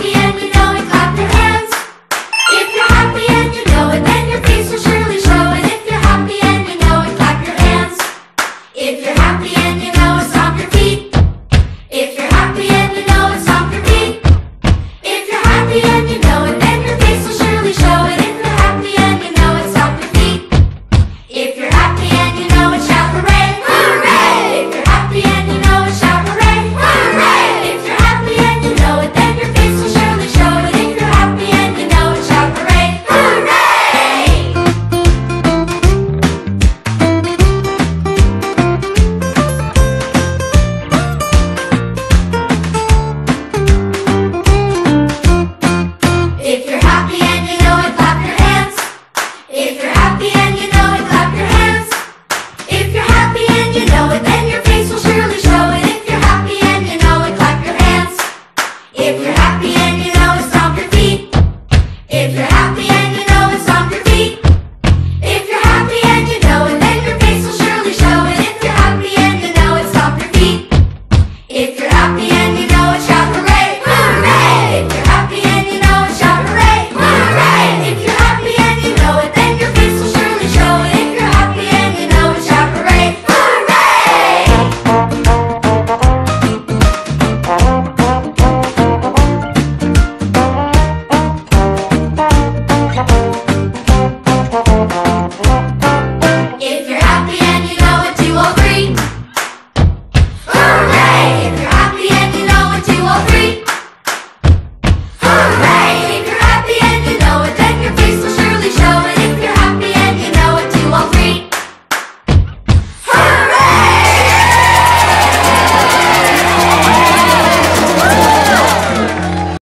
happy and if you're happy.